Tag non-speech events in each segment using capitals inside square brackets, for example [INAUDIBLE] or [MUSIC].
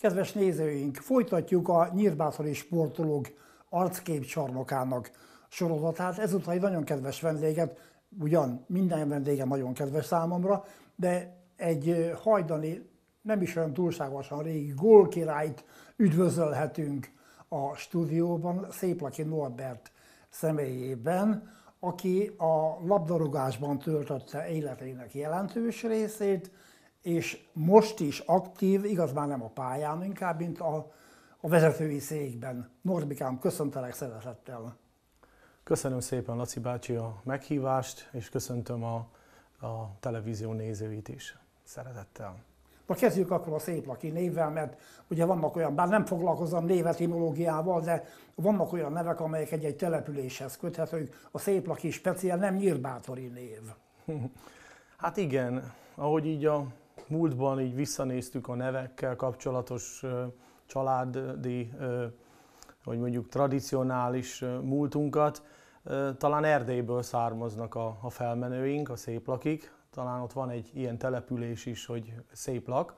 Kedves nézőink, folytatjuk a Nyírbátori Sportológ arckép csarnokának sorozatát. Ezúttal egy nagyon kedves vendéget, ugyan minden vendége nagyon kedves számomra, de egy hajdani, nem is olyan túlságosan régi gólkirályt üdvözölhetünk a stúdióban, Széplaki Norbert személyében, aki a labdarúgásban töltötte életének jelentős részét, és most is aktív, igaz már nem a pályán, inkább, mint a, a vezetői székben. Norbikám, köszöntelek szeretettel. Köszönöm szépen, Laci bácsi, a meghívást, és köszöntöm a, a televízió nézőit is szeretettel. Na kezdjük akkor a szép laki névvel, mert ugye vannak olyan, bár nem foglalkozom névetimológiával, de vannak olyan nevek, amelyek egy-egy településhez köthetők. A szép laki speciál nem nyírbátori név. [LAUGHS] Hát igen, ahogy így a múltban így visszanéztük a nevekkel kapcsolatos családi, vagy mondjuk tradicionális múltunkat, talán Erdélyből származnak a, a felmenőink, a széplakik, talán ott van egy ilyen település is, hogy Széplak,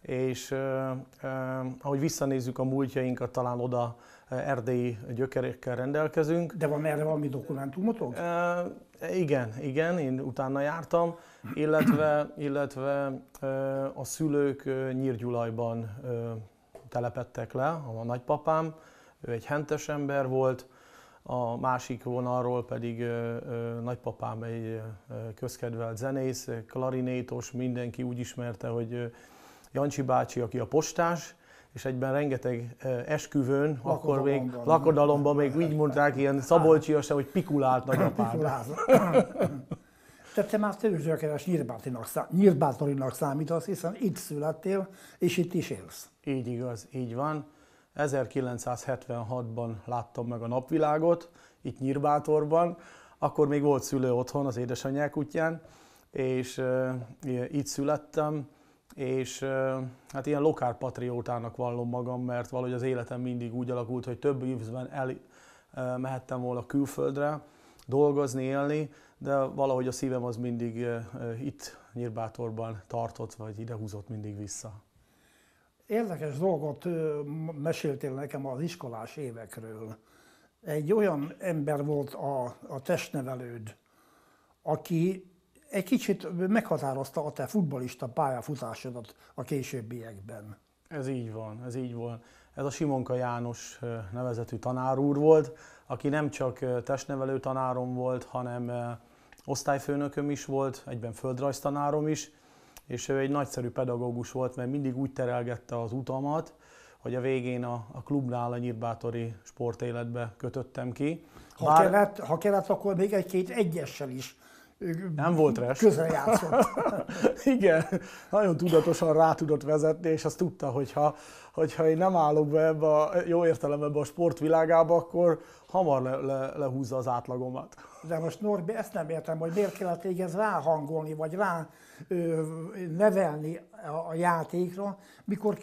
és eh, eh, ahogy visszanézzük a múltjainkat, talán oda erdélyi gyökerekkel rendelkezünk. De van erre valami dokumentumotok? E, igen, igen, én utána jártam, illetve, illetve e, a szülők Nyírgyulajban e, telepettek le, a nagypapám, ő egy hentes ember volt, a másik vonalról pedig ö, ö, nagypapám egy ö, közkedvelt zenész, klarinétos, mindenki úgy ismerte, hogy Jancsi bácsi, aki a postás, és egyben rengeteg esküvőn, akkor még lakodalomban még úgy mondták ilyen szabolcsiasan, hogy pikulált nagyapád. [LAUGHS] Tehát te már tőzsőkeres nyírbátorinak számítasz, hiszen itt születtél, és itt is élsz. Így igaz, így van. 1976-ban láttam meg a napvilágot, itt Nyírbátorban, akkor még volt szülő otthon az édesanyják útján, és uh, itt születtem, és hát ilyen lokárpatriótának vallom magam, mert valahogy az életem mindig úgy alakult, hogy több évben el mehettem volna külföldre, dolgozni, élni, de valahogy a szívem az mindig itt Nyírbátorban tartott, vagy ide húzott mindig vissza. Érdekes dolgot meséltél nekem az iskolás évekről. Egy olyan ember volt a, a testnevelőd, aki egy kicsit meghatározta a te futbalista pályafutásodat a későbbiekben. Ez így van, ez így van. Ez a Simonka János nevezetű tanár úr volt, aki nem csak testnevelő tanárom volt, hanem osztályfőnököm is volt, egyben földrajztanárom is, és ő egy nagyszerű pedagógus volt, mert mindig úgy terelgette az utamat, hogy a végén a, a klubnál a nyírbátori sportéletbe kötöttem ki. Ha, Bár... kellett, ha kellett, akkor még egy-két egyessel is nem volt res. Közel játszott. [LAUGHS] Igen, nagyon tudatosan rá tudott vezetni, és azt tudta, hogy ha, hogyha én nem állok be ebbe a jó értelembe ebbe a sportvilágába, akkor hamar le, le, lehúzza az átlagomat. De most Norbi, ezt nem értem, hogy miért kellett téged ráhangolni, vagy rá ö, nevelni a, a játékra, mikor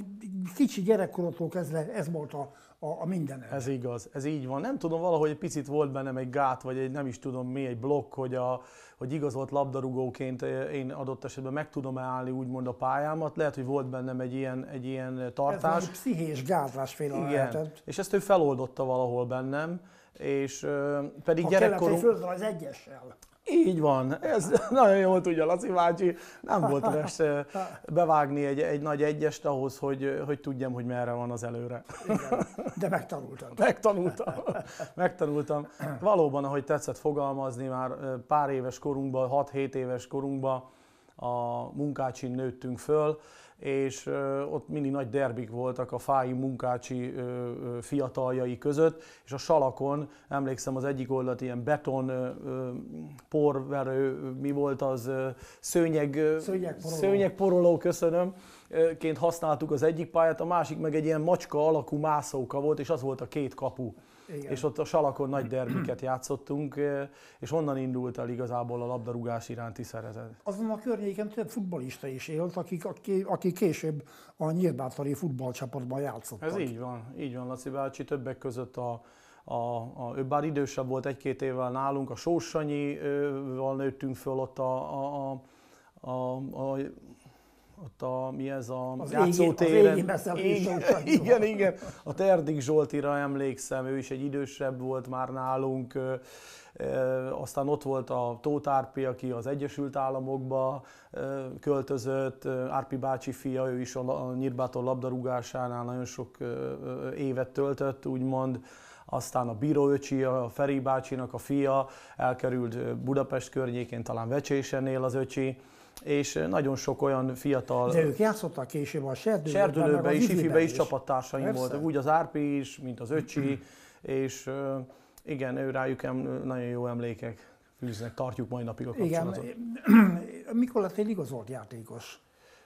kicsi gyerekkorodtól kezdve ez volt a, a, a mindened. Ez igaz, ez így van. Nem tudom, valahogy egy picit volt bennem egy gát, vagy egy nem is tudom mi, egy blokk, hogy, a, hogy igazolt labdarúgóként én adott esetben meg tudom állni úgymond a pályámat. Lehet, hogy volt bennem egy ilyen, egy ilyen tartás. Ez egy pszichés gátlásféle Igen. Lehetett. És ezt ő feloldotta valahol bennem, és uh, pedig ha gyerekkorunk... Ha az egyessel. Így van, ez [LAUGHS] nagyon jól tudja Laci bácsi, nem volt rest bevágni egy, egy nagy egyest ahhoz, hogy, hogy tudjam, hogy merre van az előre. Igen, [LAUGHS] de megtanultam. Megtanultam. Megtanultam. Valóban, ahogy tetszett fogalmazni, már pár éves korunkban, 6-7 éves korunkban a munkácsin nőttünk föl, és ott mindig nagy derbik voltak a fái munkácsi fiataljai között, és a salakon, emlékszem az egyik oldalt ilyen beton porverő, mi volt az, szőnyeg, szőnyegporoló. szőnyegporoló, köszönöm, ként használtuk az egyik pályát, a másik meg egy ilyen macska alakú mászóka volt, és az volt a két kapu. Igen. és ott a Salakon nagy derbiket játszottunk, és onnan indult el igazából a labdarúgás iránti szeretet. Azon a környéken több futbolista is élt, akik, akik később a Nyírbátori futballcsapatban játszottak. Ez így van, így van Laci bácsi, többek között a, a, a, ő bár idősebb volt egy-két évvel nálunk, a Sósanyival nőttünk föl ott a, a, a, a, a ott a, mi ez a Az játszótéren. égi- az égi igen, [LAUGHS] igen, igen, a Terdik Zsoltira emlékszem, ő is egy idősebb volt már nálunk, aztán ott volt a Tóth Árpi, aki az Egyesült Államokba költözött, Árpi bácsi fia, ő is a Nyírbátor labdarúgásánál nagyon sok évet töltött, úgymond. Aztán a Bíró öcsi, a Feri bácsinak a fia, elkerült Budapest környékén, talán Vecsésennél az öcsi, és nagyon sok olyan fiatal De ők játszottak később a serdülőben, Serdülőben is, ifibe ifiben is csapattársaim Persze. voltak, úgy az Árpi is, mint az öcsi, és ö, igen, ő rájuk em, nagyon jó emlékek fűznek, tartjuk mai napig a Igen. kapcsolatot. [CLEARS THROAT] Mikor lettél igazolt játékos?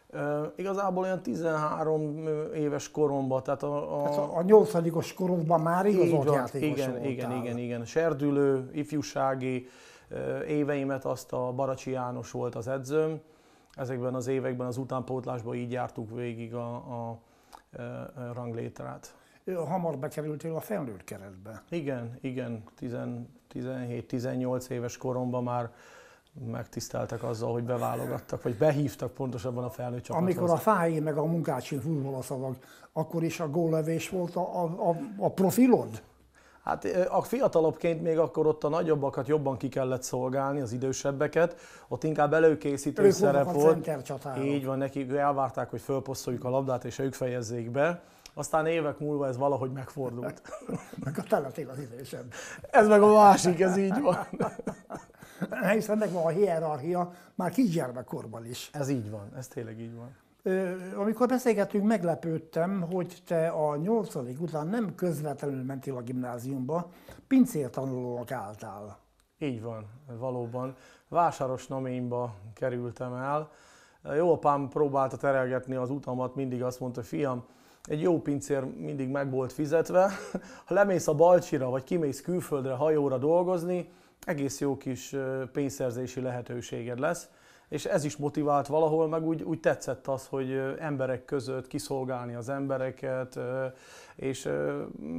Ö, igazából olyan 13 éves koromban, tehát a, a, a, a nyolcadikos korodban már igazolt van, játékos igen, voltál. igen, igen, igen, serdülő, ifjúsági éveimet azt a Baracsi János volt az edzőm. Ezekben az években az utánpótlásban így jártuk végig a, a, a, ranglétrát. Hamar bekerültél a felnőtt keretbe. Igen, igen, 17-18 éves koromban már megtiszteltek azzal, hogy beválogattak, vagy behívtak pontosabban a felnőtt csapathoz. Amikor a Fájé meg a Munkácsi futballaszavak, akkor is a góllövés volt a, a, a, a profilod? Hát a fiatalabbként még akkor ott a nagyobbakat jobban ki kellett szolgálni, az idősebbeket, ott inkább előkészítő Ők szerep volt. Így van, nekik elvárták, hogy fölposztoljuk a labdát, és ők fejezzék be. Aztán évek múlva ez valahogy megfordult. [LAUGHS] Meg a teletél az idősebb. Ez meg a másik, ez így van. [LAUGHS] Hiszen meg van a hierarchia már kisgyermekkorban is. Ez így van, ez tényleg így van. Amikor beszélgettünk, meglepődtem, hogy te a nyolcadik után nem közvetlenül mentél a gimnáziumba, pincértanulónak álltál. Így van, valóban. Vásáros Naményba kerültem el. Jó apám próbálta terelgetni az utamat, mindig azt mondta, fiam, egy jó pincér mindig meg volt fizetve. Ha lemész a Balcsira, vagy kimész külföldre hajóra dolgozni, egész jó kis pénzszerzési lehetőséged lesz. És ez is motivált valahol, meg úgy, úgy tetszett az, hogy emberek között kiszolgálni az embereket, és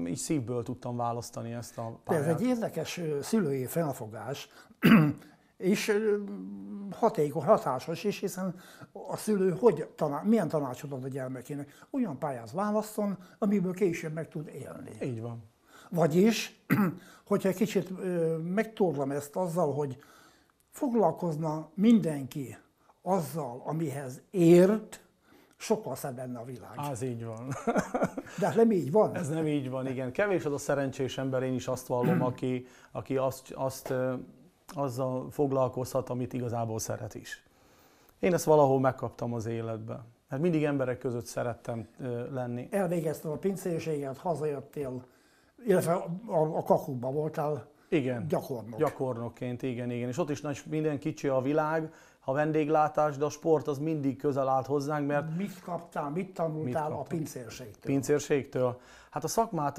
így szívből tudtam választani ezt a De ez pályát. egy érdekes szülői felfogás, [CLEARS THROAT] és hatékony, hatásos is, hiszen a szülő hogy taná- milyen tanácsot ad a gyermekének? Olyan pályát választon, amiből később meg tud élni. Így van. Vagyis, [CLEARS THROAT] hogyha egy kicsit ö, megtorlam ezt azzal, hogy foglalkozna mindenki azzal, amihez ért, sokkal szebb lenne a világ. Az így van. [LAUGHS] De hát nem így van. Ez nem így van, igen. Kevés az a szerencsés ember, én is azt vallom, [CLEARS THROAT] aki, aki azt, azt azzal foglalkozhat, amit igazából szeret is. Én ezt valahol megkaptam az életbe. Mert mindig emberek között szerettem lenni. Elvégeztem a pincérséget, hazajöttél, illetve a, a, a voltál Igen. gyakornok. Gyakornokként, igen, igen. És ott is nagy, minden kicsi a világ, ha vendéglátás, de a sport az mindig közel állt hozzánk, mert Mit kaptál, mit tanultál Mit a pincérségtől? pincérségtől. Hát a szakmát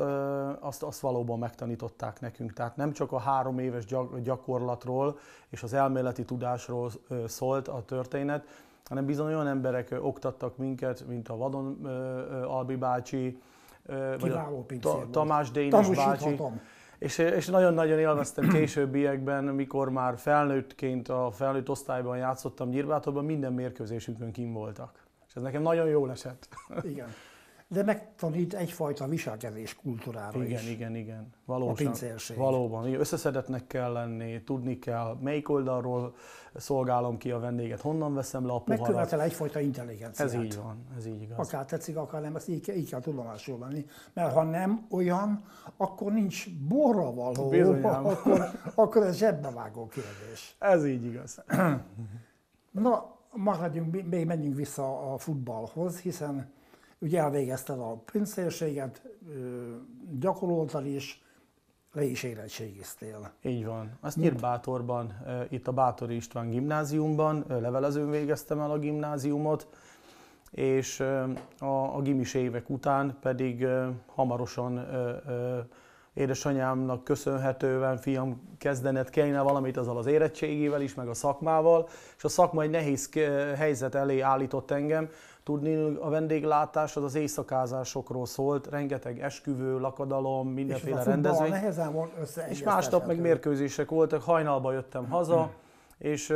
azt, azt valóban megtanították nekünk, tehát nem csak a három éves gyak- gyakorlatról és az elméleti tudásról szólt a történet, hanem bizony olyan emberek oktattak minket, mint a Vadon Albi bácsi, Kiváló pincér. Tamás Dénes bácsi. És, és nagyon-nagyon élveztem későbbiekben, mikor már felnőttként a felnőtt osztályban játszottam Nyírbátorban, minden mérkőzésünkön kim voltak. És ez nekem nagyon jól esett. Igen. De megtanít egyfajta viselkedés kultúrára Igen, is. igen, igen. Valósan. pincérség. Valóban. Igen, Összeszedetnek kell lenni, tudni kell, melyik oldalról szolgálom ki a vendéget, honnan veszem le a poharat. Megkövetel egyfajta intelligenciát. Ez így van, ez így igaz. Akár tetszik, akár nem, ezt így, kell- így kell tudomásul venni. Mert ha nem olyan, akkor nincs borra való, Bizonyám. [LAUGHS] akkor, akkor ez zsebbevágó kérdés. Ez így igaz. Na, maradjunk, még menjünk vissza a futballhoz, hiszen ugye elvégezted a pincérséget, gyakoroltad is, le is érettségiztél. Így van. Azt Nyírbátorban, itt a Bátori István gimnáziumban, levelezőn végeztem el a gimnáziumot, és a, a gimis évek után pedig hamarosan édesanyámnak köszönhetően fiam kezdenet kellene valamit azzal az érettségével is, meg a szakmával, és a szakma egy nehéz helyzet elé állított engem. Tudni, a vendéglátás az az éjszakázásokról szólt, rengeteg esküvő, lakadalom, És mindenféle futball rendezvény. nehezen volt. És másnap meg mérkőzések voltak, hajnalba jöttem haza, és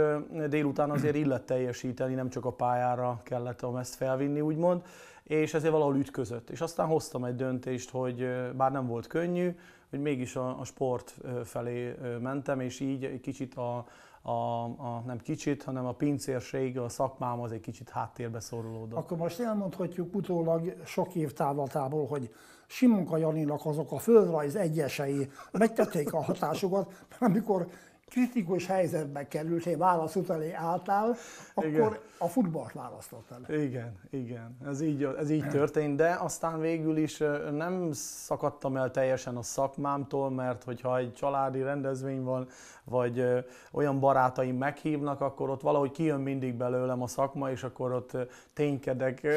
délután azért illet teljesíteni, nem csak a pályára kellett ezt felvinni, úgymond, és ezért valahol ütközött. És aztán hoztam egy döntést, hogy bár nem volt könnyű, hogy mégis a, a sport felé mentem, és így egy kicsit a, a, a, nem kicsit, hanem a pincérség, a szakmám az egy kicsit háttérbe szorulódott. Akkor most elmondhatjuk utólag sok év távlatából, hogy Simonka Janinak azok a földrajz egyesei megtették a hatásukat, amikor kritikus helyzetbe kerültél, válaszút elé álltál, akkor igen. a futballt választottad. Igen, igen, ez így, ez így történt, de aztán végül is nem szakadtam el teljesen a szakmámtól, mert hogyha egy családi rendezvény van, vagy olyan barátaim meghívnak, akkor ott valahogy kijön mindig belőlem a szakma, és akkor ott ténykedek.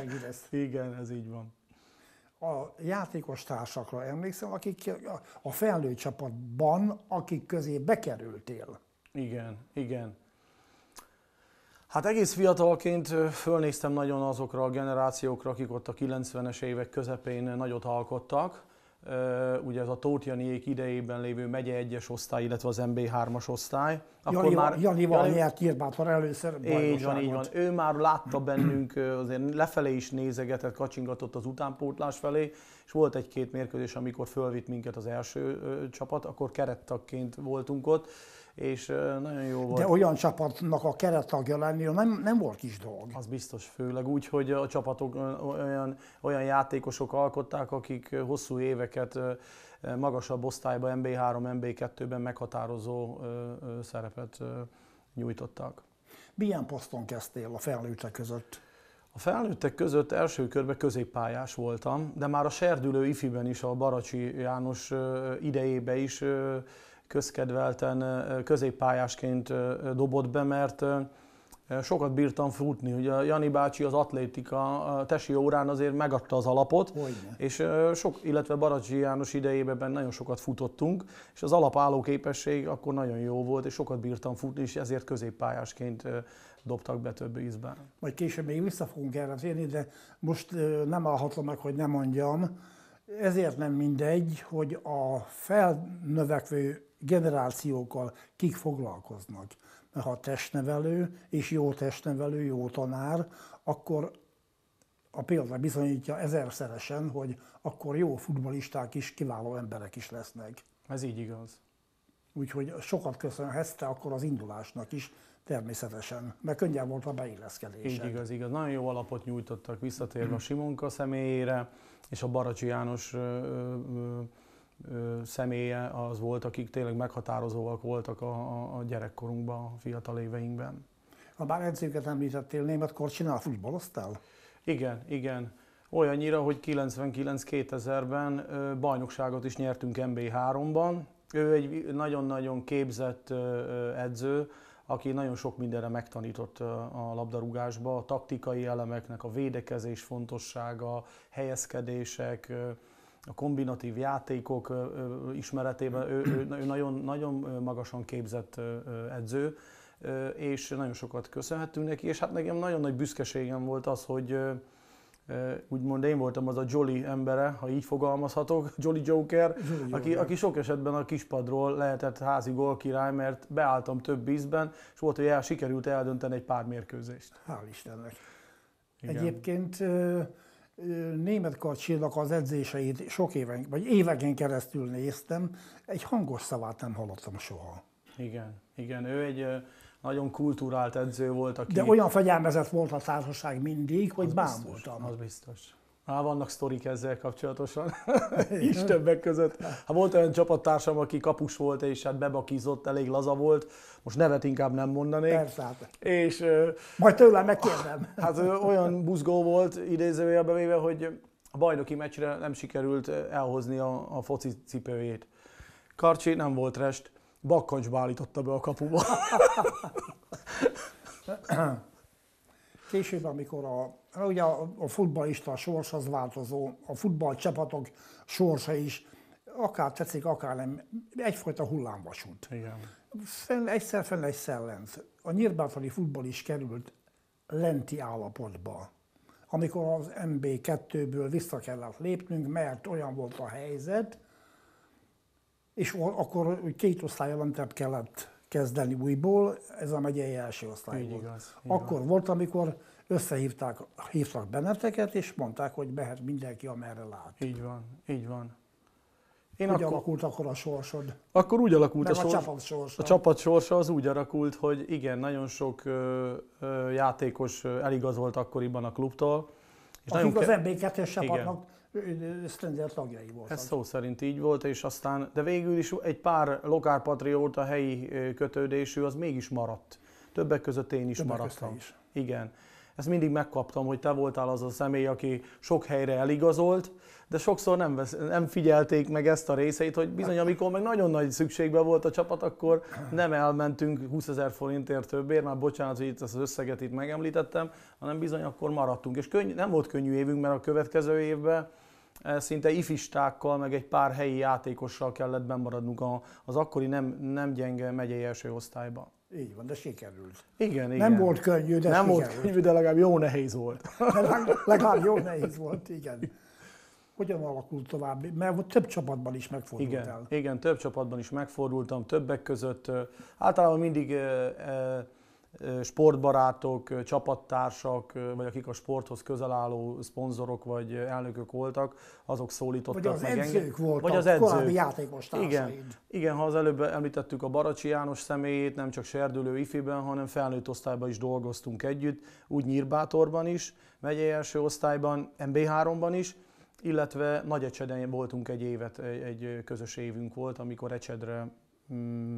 [LAUGHS] Igen, ez így van a játékos társakra emlékszem, akik a felnőtt csapatban, akik közé bekerültél. Igen, igen. Hát egész fiatalként fölnéztem nagyon azokra a generációkra, akik ott a 90-es évek közepén nagyot alkottak ugye ez a Tóth Janiék idejében lévő megye egyes osztály, illetve az MB3-as osztály. Akkor Jani, már, Janival Jani, nyert Nyírbátor először Így van, így van. Ő már látta bennünk, azért lefelé is nézegetett, kacsingatott az utánpótlás felé, és volt egy-két mérkőzés, amikor fölvitt minket az első csapat, akkor kerettakként voltunk ott, és nagyon jó volt. De olyan csapatnak a kerettagja lenni, nem, nem volt kis dolog. Az biztos, főleg úgy, hogy a csapatok olyan, olyan játékosok alkották, akik hosszú éveket magasabb osztályban, MB3, MB2-ben meghatározó szerepet nyújtottak. Milyen poszton kezdtél a felnőttek között? A felnőttek között első körben középpályás voltam, de már a serdülő ifiben is, a Baracsi János idejébe is közkedvelten középpályásként dobott be, mert sokat bírtam futni. Ugye a Jani bácsi az atlétika a tesi órán azért megadta az alapot, Hogyne. és sok, illetve Baracsi János idejében nagyon sokat futottunk, és az alapálló képesség akkor nagyon jó volt, és sokat bírtam futni, és ezért középpályásként dobtak be több ízben. Majd később még vissza fogunk erre térni, de most nem állhatom meg, hogy nem mondjam, ezért nem mindegy, hogy a felnövekvő generációkkal kik foglalkoznak. Mert ha testnevelő, és jó testnevelő, jó tanár, akkor a példa bizonyítja ezerszeresen, hogy akkor jó futbolisták is, kiváló emberek is lesznek. Ez így igaz. Úgyhogy sokat köszönhetsz akkor az indulásnak is, természetesen, mert könnyen volt a beilleszkedés. Így igaz, igaz. Nagyon jó alapot nyújtottak visszatérve a Simonka személyére, és a Baracsi János ö, ö, személye az volt, akik tényleg meghatározóak voltak a, a, gyerekkorunkban, a fiatal éveinkben. Ha bár edzőket említettél, németkor csinál futballoztál? Igen, igen. Olyannyira, hogy 99-2000-ben bajnokságot is nyertünk MB3-ban. Ő egy nagyon-nagyon képzett edző, aki nagyon sok mindenre megtanított a labdarúgásba, a taktikai elemeknek, a védekezés fontossága, helyezkedések, a kombinatív játékok ismeretében ő, ő, ő nagyon, nagyon magasan képzett edző, és nagyon sokat köszönhetünk neki, és hát nekem nagyon nagy büszkeségem volt az, hogy úgymond én voltam az a Jolly embere, ha így fogalmazhatok, [LAUGHS] Jolly Joker, Jolly aki, aki sok esetben a kispadról lehetett házi gólkirály, mert beálltam több ízben, és volt, hogy el, sikerült eldönteni egy pár mérkőzést. Hál' Istennek. Igen. Egyébként német karcsilnak az edzéseit sok éven, vagy éveken keresztül néztem, egy hangos szavát nem hallottam soha. Igen, igen, ő egy nagyon kultúrált edző volt, aki... De olyan fegyelmezett volt a társaság mindig, hogy bámultam. Az biztos. Há, vannak sztorik ezzel kapcsolatosan is többek között. Hát volt olyan csapattársam, aki kapus volt, és hát bebakizott, elég laza volt. Most nevet inkább nem mondanék. Persze. Hát. És, Majd tőlem megkérdem. Hát olyan buzgó volt idézőjelbe véve, hogy a bajnoki meccsre nem sikerült elhozni a, a foci cipőjét. Karcsi nem volt rest, bakkancsba állította be a kapuba. [CLEARS THROAT] Később, amikor a, ugye a, a futballista sors az változó, a futballcsapatok sorsa is, akár tetszik, akár nem, egyfajta hullámvasút. Igen. Fenn, egyszer fenn, egyszer lent. A nyírbátali futball is került lenti állapotba. Amikor az MB2-ből vissza kellett lépnünk, mert olyan volt a helyzet, és akkor két osztálya lentebb kellett kezdeni újból, ez a megyei első osztály Így volt. igaz, így Akkor volt, amikor összehívták hívtak benneteket, és mondták, hogy mehet mindenki, amerre lát. Így van, így van. Én Hogy akkor, alakult akkor a sorsod? akkor úgy alakult Meg a, a, sors, csapat sorsa. a csapat sorsa az úgy alakult, hogy igen, nagyon sok ö, ö, játékos eligazolt akkoriban a klubtól. És Akik az ke- MB2-es csapatnak standard tagjai voltak. Ez szó szerint így volt, és aztán, de végül is egy pár lokálpatrióta helyi kötődésű, az mégis maradt. Többek között én is Többek maradtam. is. Igen. Ezt mindig megkaptam, hogy te voltál az a személy, aki sok helyre eligazolt, de sokszor nem, vesz, nem figyelték meg ezt a részeit, hogy bizony, amikor meg nagyon nagy szükségben volt a csapat, akkor nem elmentünk 20 ezer forintért többért, már bocsánat, hogy itt ezt az összeget itt megemlítettem, hanem bizony akkor maradtunk. És könny, nem volt könnyű évünk, mert a következő évben szinte ifistákkal, meg egy pár helyi játékossal kellett bemaradnunk az akkori nem, nem gyenge megyei első osztályba. Így van, de sikerült. Igen, igen. Nem volt könnyű, de nem volt sikerült. könnyű, de legalább jó nehéz volt. Legalább jó nehéz volt, igen. Hogyan alakult tovább? Mert több csapatban is megfordultál. Igen, igen, több csapatban is megfordultam, többek között általában mindig sportbarátok, csapattársak, vagy akik a sporthoz közel álló szponzorok vagy elnökök voltak, azok szólítottak Vagy az meg edzők engem. voltak, Vagy az edzők. korábbi játékos Igen, társaid. igen, ha az előbb említettük a Baracsi János személyét, nem csak serdülő ifiben, hanem felnőtt osztályban is dolgoztunk együtt, úgy Nyírbátorban is, megyei első osztályban, MB3-ban is, illetve Nagyecseden voltunk egy évet, egy, egy közös évünk volt, amikor Ecsedre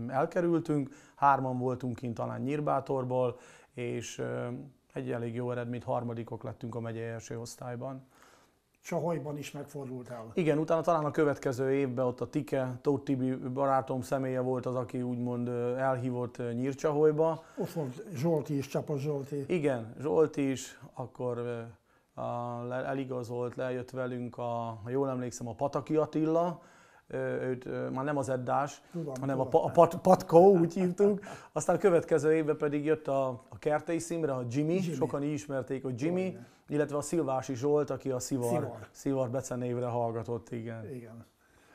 elkerültünk, hárman voltunk kint talán Nyírbátorból, és egy elég jó eredményt, harmadikok lettünk a megyei első osztályban. Saholyban is megfordultál. Igen, utána talán a következő évben ott a Tike, Tóth Tibi barátom személye volt az, aki úgymond elhívott Nyírcsaholyba. Ott volt Zsolti is, Csapos Zsolti. Igen, Zsolt is, akkor a, eligazolt, lejött velünk, a, ha jól emlékszem, a Pataki Attila, őt már nem az Eddás, Tudom, hanem a, tudom. pa, a pat, Patkó, úgy hívtuk. Aztán a következő évben pedig jött a, a Kertély színre, a Jimmy, Jimmy. sokan így ismerték, hogy Jimmy, Igen. illetve a Szilvási Zsolt, aki a Szivar, Szivar. Szivar becenévre hallgatott, igen. Igen.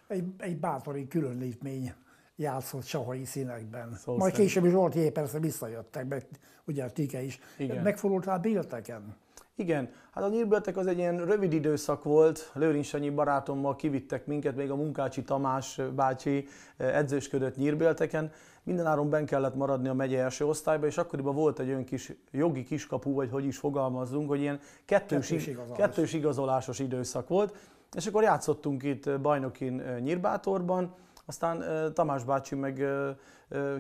Egy, egy bátori különítmény játszott saholyi színekben. Szó Majd később Zsolti persze visszajöttek, meg ugye a Tike is. Megfordultál Bélteken? Igen, hát a Nyírbeltek az egy ilyen rövid időszak volt, Lőrinc Sanyi barátommal kivittek minket, még a Munkácsi Tamás bácsi eh, edzősködött Nyírbelteken. Mindenáron ben kellett maradni a megye első osztályba, és akkoriban volt egy olyan kis jogi kiskapu, vagy hogy is fogalmazzunk, hogy ilyen kettős, Kettős igazolás. kettős igazolásos időszak volt. És akkor játszottunk itt bajnokin eh, Nyírbátorban, aztán Tamás bácsi meg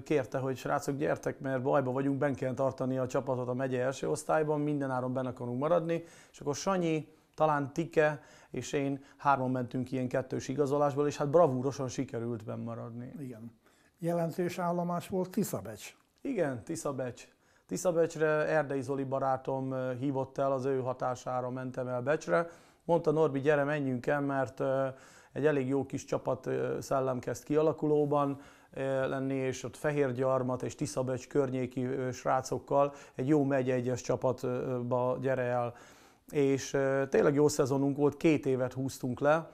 kérte, hogy srácok, gyertek, mert bajba vagyunk, ben kell tartani a csapatot a megye első osztályban, mindenáron benne akarunk maradni. És akkor Sanyi, talán Tike és én hárman mentünk ilyen kettős igazolásból, és hát bravúrosan sikerült benn maradni. Igen. Jelentős állomás volt Tiszabecs. Igen, Tiszabecs. Tiszabecsre Erdei Zoli barátom hívott el, az ő hatására mentem el Becsre. Mondta Norbi, gyere, menjünk el, mert egy elég jó kis csapat szellem kezd kialakulóban lenni, és ott Fehérgyarmat és Tiszabecs környéki srácokkal egy jó megy egyes csapatba gyere el. És tényleg jó szezonunk volt, két évet húztunk le.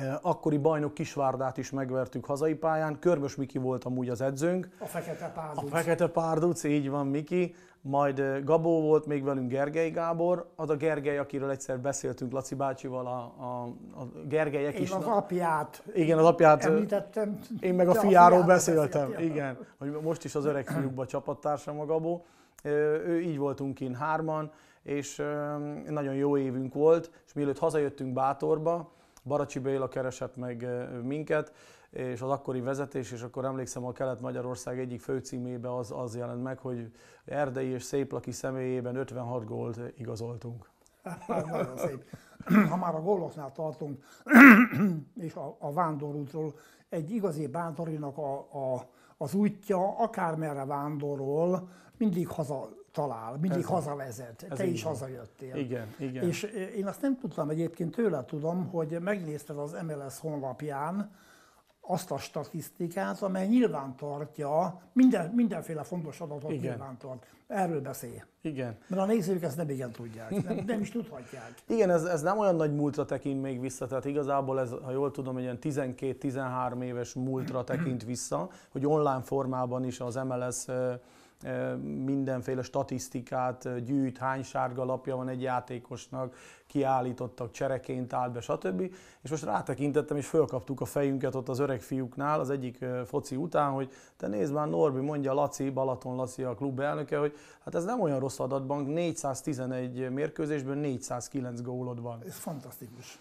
É, Akkori bajnok Kisvárdát is megvertük hazai pályán, Körmös Miki volt amúgy az edzőnk, A Fekete a Párduc. Fekete Párduc, így van Miki, majd ö, Gabó volt még velünk Gergely Gábor, az a Gergely, akiről egyszer beszéltünk Laci bácsival, a, a, a Gergelyek Én is. az apját Igen, az apját, ö, említettem. én meg a fiáról beszéltem, beszéltél. igen, hogy most is az öreg fiúkban [CLEARS THROAT] csapattársam a Gabó. Ő, így voltunk kint hárman, és nagyon jó évünk volt, és mielőtt hazajöttünk Bátorba, Baracsi Béla keresett meg minket, és az akkori vezetés, és akkor emlékszem a Kelet-Magyarország egyik főcímébe az, az jelent meg, hogy Erdei és Széplaki személyében 56 gólt igazoltunk. Nagyon szép. Ha már a góloknál tartunk, és a, a vándorútról, egy igazi bántorinak a, a, az útja, akármerre vándorol, mindig haza talál, mindig Ez hazavezet. Ez Te is van. hazajöttél. Igen, igen. És eh, én azt nem tudtam egyébként tőle tudom, hogy megnézted az MLS honlapján azt a statisztikát, amely nyilván tartja, minden, mindenféle fontos adatot Igen. nyilván tart. Erről beszél. Igen. Mert a nézők ezt nem igen tudják, nem, nem is tudhatják. [LAUGHS] Igen, ez, ez nem olyan nagy múltra tekint még vissza, tehát igazából ez, ha jól tudom, egy ilyen 12-13 éves múltra tekint vissza, hogy online formában is az MLS ö, mindenféle statisztikát gyűjt, hány sárga lapja van egy játékosnak, kiállítottak, csereként állt be, stb. És most rátekintettem, és fölkaptuk a fejünket ott az öreg fiúknál az egyik foci után, hogy te nézd már Norbi, mondja Laci, Balaton Laci a klub elnöke, hogy hát ez nem olyan rossz adatbank, 411 mérkőzésből 409 gólod van. Ez fantasztikus.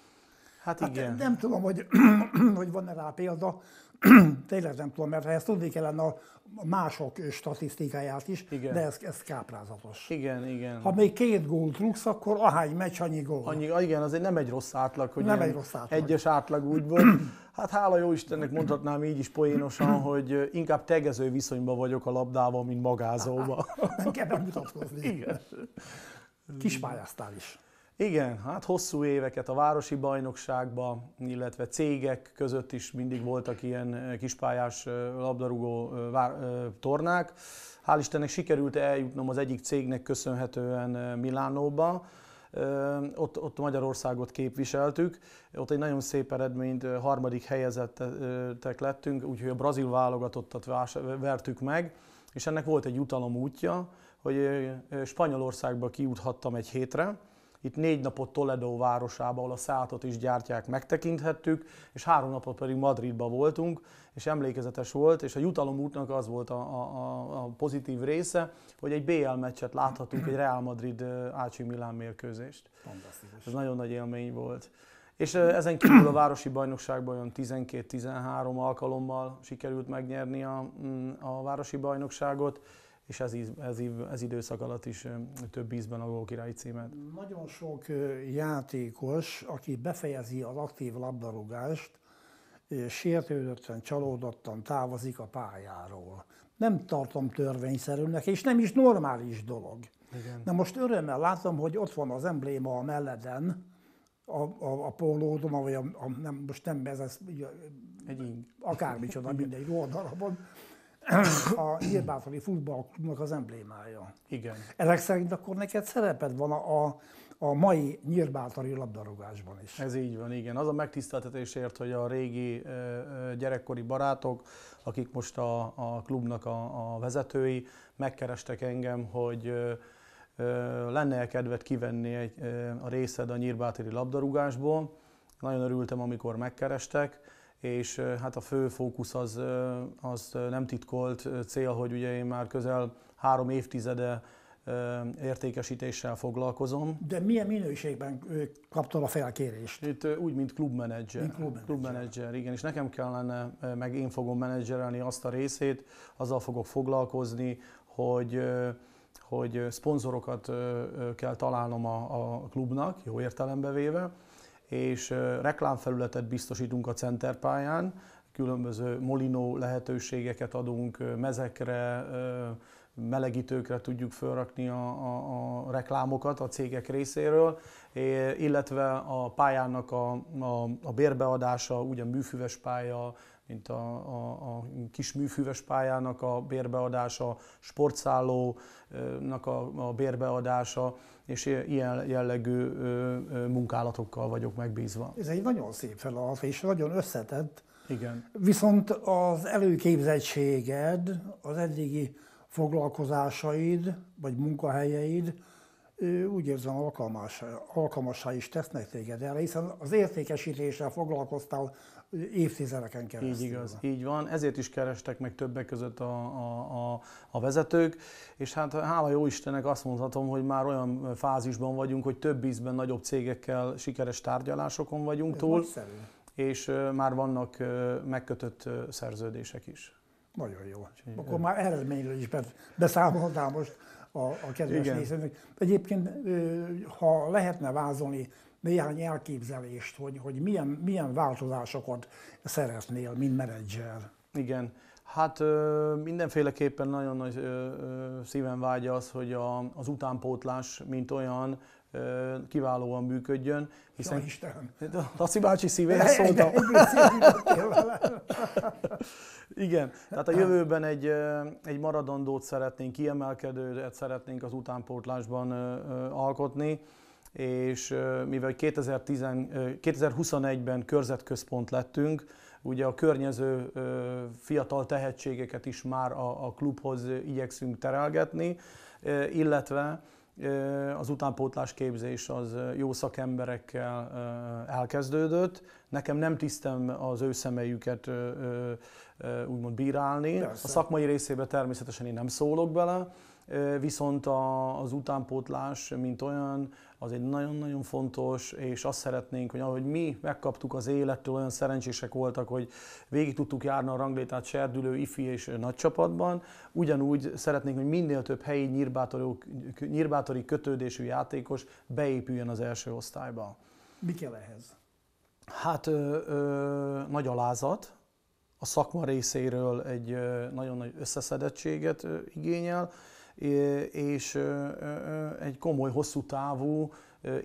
Hát Hát igen. nem tudom, hogy, [CLEARS THROAT] hogy van-e rá példa, [CLEARS THROAT] tényleg nem tudom, mert ha ezt tudni kellene a mások statisztikáját is, Igen. de ez, ez káprázatos. Igen, igen. Ha még két gólt rúgsz, akkor ahány meccs, annyi gól. Annyi, igen, azért nem egy rossz átlag, hogy Nem egy rossz átlag. egyes átlag úgy volt. [CLEARS THROAT] Hát hála jó Istennek mondhatnám így is poénosan, hogy inkább tegező viszonyban vagyok a labdával, mint magázóba. Nem kell bemutatkozni. [LAUGHS] Igen. Kispályáztál is. Igen, hát hosszú éveket a városi bajnokságban, illetve cégek között is mindig voltak ilyen eh, kispályás eh, labdarúgó eh, tornák. Hál' Istennek sikerült eljutnom az egyik cégnek köszönhetően Milánóba. Ott, ott Magyarországot képviseltük, ott egy nagyon szép eredményt, harmadik helyezettek lettünk, úgyhogy a brazil válogatottat vertük meg, és ennek volt egy jutalom útja, hogy Spanyolországba kijuthattam egy hétre, itt négy napot Toledo városába, ahol a szátot is gyártják, megtekinthettük, és három napot pedig Madridba voltunk, és emlékezetes volt, és a jutalom útnak az volt a, a, a- pozitív része, hogy egy BL meccset láthatunk, egy Real Madrid AC Milán mérkőzést. Fantasztikus. Ez nagyon nagy élmény volt. És ezen kívül a városi bajnokságban olyan 12-13 alkalommal sikerült megnyerni a, mm, a városi bajnokságot, és ez, ez, ez időszak alatt is több ízben a gólkirályi címet. Nagyon sok játékos, aki befejezi az aktív labdarúgást, sértődötten, csalódottan távozik a pályáról. Nem tartom törvényszerűnek, és nem is normális dolog. Igen. Na most örömmel látom, hogy ott van az embléma a melleden, a, a, a pólódon, vagy a, a, nem, most nem ez, ez Egy akármicsoda, mindegy ruhadarabon, [COUGHS] a Nyírbátori futballklubnak az emblémája. Igen. Ezek szerint akkor neked szereped van a, a, a mai nyírbátori labdarúgásban is. Ez így van, igen. Az a megtiszteltetésért, hogy a régi gyerekkori barátok, akik most a, a klubnak a, a vezetői, megkerestek engem, hogy lenne-e kedvet kivenni egy, a részed a nyírbátiri labdarúgásból. Nagyon örültem, amikor megkerestek, és hát a fő fókusz az, az nem titkolt cél, hogy ugye én már közel három évtizede értékesítéssel foglalkozom, De milyen minőségben ö, kaptad a felkérést? itt úgy, mint klubmenedzser. Mint klubmenedzser. klubmenedzser, igen, és nekem kellene, meg én fogom menedzserelni azt a részét, azzal fogok foglalkozni, hogy hogy szponzorokat kell találnom a, a klubnak, jó értelembe véve, és reklámfelületet biztosítunk a centerpályán, különböző molinó lehetőségeket adunk, mezekre, melegítőkre tudjuk felrakni a, a, a reklámokat a cégek részéről, illetve a pályának a, a, a bérbeadása, ugye műfüves pálya, mint a, a, a kis műfüves pályának a bérbeadása, sportszállónak a, a bérbeadása, és ilyen jellegű munkálatokkal vagyok megbízva. Ez egy nagyon szép feladat, és nagyon összetett. Igen. Viszont az előképzettséged, az eddigi foglalkozásaid, vagy munkahelyeid úgy érzem alkalmas, alkalmassá is tesznek téged erre, hiszen az értékesítéssel foglalkoztál évtizedeken keresztül. Így igaz, így van. Ezért is kerestek meg többek között a, a, a, a vezetők, és hát hála jó Istennek azt mondhatom, hogy már olyan fázisban vagyunk, hogy több ízben nagyobb cégekkel sikeres tárgyalásokon vagyunk Ez túl, és már vannak megkötött szerződések is. Nagyon jó. Akkor már eredményről is be- beszámoltál most a, a kedves Igen. nézőnek. Egyébként, ha lehetne vázolni néhány elképzelést, hogy, hogy milyen, milyen változásokat szeretnél, mint menedzser. Igen, hát ö, mindenféleképpen nagyon nagy ö, ö, szíven vágya az, hogy a, az utánpótlás, mint olyan, kiválóan működjön. Hiszen ja, Istenem. Laci bácsi szívéhez szóltam. Igen, tehát a jövőben egy, egy maradandót szeretnénk, kiemelkedőt szeretnénk az utánpótlásban alkotni, és mivel 2010, 2021-ben körzetközpont lettünk, ugye a környező fiatal tehetségeket is már a, a klubhoz igyekszünk terelgetni, illetve az utánpótlás képzés az jó szakemberekkel elkezdődött. Nekem nem tisztem az ő személyüket úgymond bírálni. Persze. A szakmai részébe természetesen én nem szólok bele, viszont az utánpótlás, mint olyan, az egy nagyon-nagyon fontos, és azt szeretnénk, hogy ahogy mi megkaptuk az élettől, olyan szerencsések voltak, hogy végig tudtuk járni a ranglétát serdülő, ifi és nagy csapatban, ugyanúgy szeretnénk, hogy minél több helyi nyírbátori, nyírbátori kötődésű játékos beépüljön az első osztályba. Mi kell ehhez? Hát ö, ö, nagy alázat, a szakma részéről egy nagyon nagy összeszedettséget igényel, és egy komoly, hosszú távú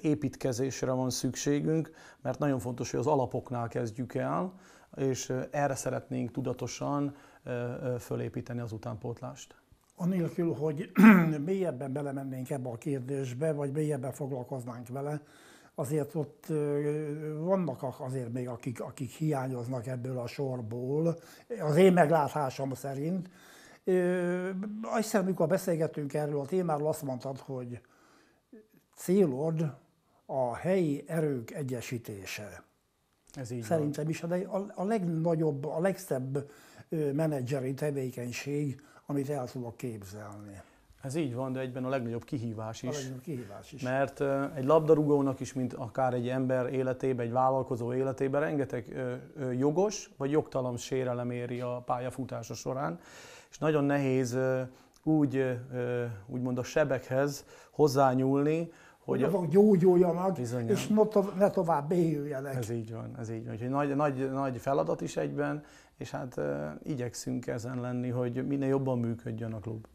építkezésre van szükségünk, mert nagyon fontos, hogy az alapoknál kezdjük el, és erre szeretnénk tudatosan fölépíteni az utánpótlást. Anélkül, hogy [CLEARS THROAT] mélyebben belemennénk ebbe a kérdésbe, vagy mélyebben foglalkoznánk vele, azért ott vannak azért még, akik, akik hiányoznak ebből a sorból, az én meglátásom szerint, hiszem, amikor beszélgettünk erről a témáról, azt mondtad, hogy célod a helyi erők egyesítése. Ez így Szerintem van. is a, a legnagyobb, a legszebb menedzseri tevékenység, amit el tudok képzelni. Ez így van, de egyben a legnagyobb kihívás is. A legnagyobb kihívás is. Mert egy labdarúgónak is, mint akár egy ember életében, egy vállalkozó életében rengeteg jogos vagy jogtalan sérelem éri a pályafutása során és nagyon nehéz úgy, úgymond a sebekhez hozzányúlni, hogy azok gyógyuljanak, bizonyan. és ne tovább éljüljenek. Ez így van, ez így van. Úgyhogy nagy, nagy, nagy feladat is egyben, és hát uh, igyekszünk ezen lenni, hogy minél jobban működjön a klub.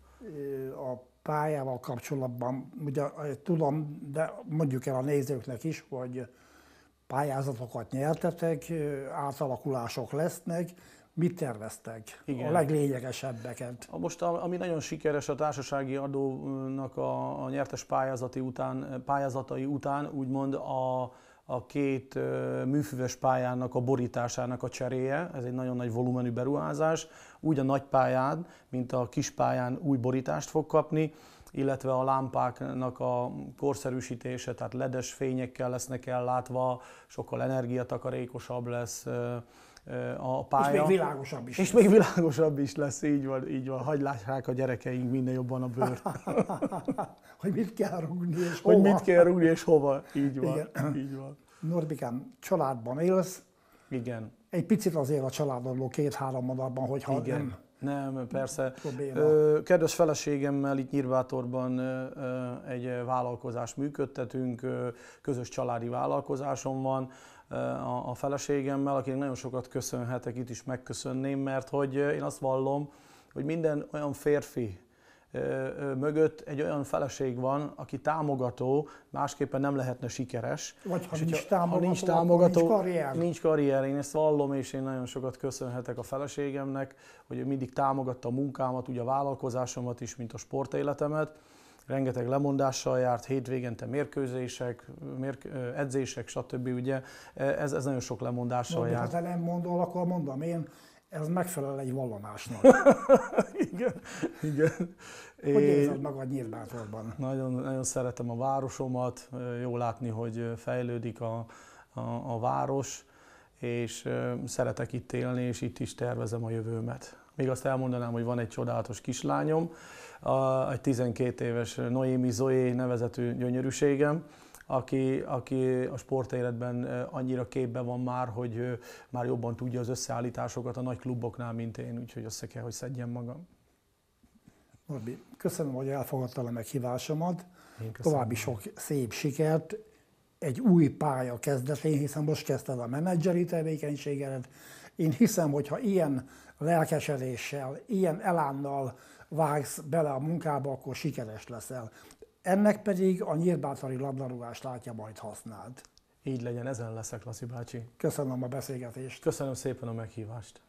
A pályával kapcsolatban, ugye tudom, de mondjuk el a nézőknek is, hogy pályázatokat nyertetek, átalakulások lesznek, Mit terveztek? Igen. A leglényegesebbeket. Most ami nagyon sikeres a társasági adónak a, a nyertes pályázati után, pályázatai után, úgymond a, a két műfüves pályának a borításának a cseréje, ez egy nagyon nagy volumenű beruházás. Úgy a nagy pályán, mint a kis pályán új borítást fog kapni, illetve a lámpáknak a korszerűsítése, tehát ledes fényekkel lesznek ellátva, sokkal energiatakarékosabb lesz, a pálya. És még világosabb is És lesz. még világosabb is lesz, így van, így van. Hagy lássák a gyerekeink minden jobban a bőrt. [LAUGHS] hogy mit kell rúgni és hova. Hogy mit kell rúgni és hova. Így van. Igen. Így van. Norbikám, családban élsz. Igen. Egy picit azért a családodról két-három mondatban, hogyha Igen. nem nem, persze. Kedves feleségemmel itt Nyírbátorban egy vállalkozást működtetünk, közös családi vállalkozásom van a, a feleségemmel, akinek nagyon sokat köszönhetek, itt is megköszönném, mert hogy én azt vallom, hogy minden olyan férfi mögött egy olyan feleség van, aki támogató, másképpen nem lehetne sikeres. Vagy ha, nincs, támogató, ha nincs támogató, nincs karrier. Nincs karrier, én ezt vallom, és én nagyon sokat köszönhetek a feleségemnek, hogy mindig támogatta a munkámat, ugye a vállalkozásomat is, mint a sportéletemet rengeteg lemondással járt, hétvégente mérkőzések, mérk, edzések, stb. Ugye ez, ez nagyon sok lemondással no, járt. Ha te nem mondol, akkor mondom én, ez megfelel egy vallomásnak. [LAUGHS] igen, igen. Hogy érzed magad Nyírbátorban? Nagyon, nagyon szeretem a városomat, jó látni, hogy fejlődik a, a, a város, és szeretek itt élni, és itt is tervezem a jövőmet. Még azt elmondanám, hogy van egy csodálatos kislányom, a, egy 12 éves Noémi Zoé nevezetű gyönyörűségem, aki, aki a sportéletben annyira képben van már, hogy már jobban tudja az összeállításokat a nagy kluboknál, mint én, úgyhogy össze kell, hogy szedjem magam. Norbi, köszönöm, hogy elfogadta a meghívásomat. További sok szép sikert, egy új pálya kezdetén, hiszen most kezdted a menedzseri tevékenységedet. Én hiszem, hogy ha ilyen lelkesedéssel, ilyen elánnal vágsz bele a munkába, akkor sikeres leszel. Ennek pedig a nyírbátori labdarúgást látja majd használt. Így legyen, ezen leszek, Lassi bácsi. Köszönöm a beszélgetést. Köszönöm szépen a meghívást.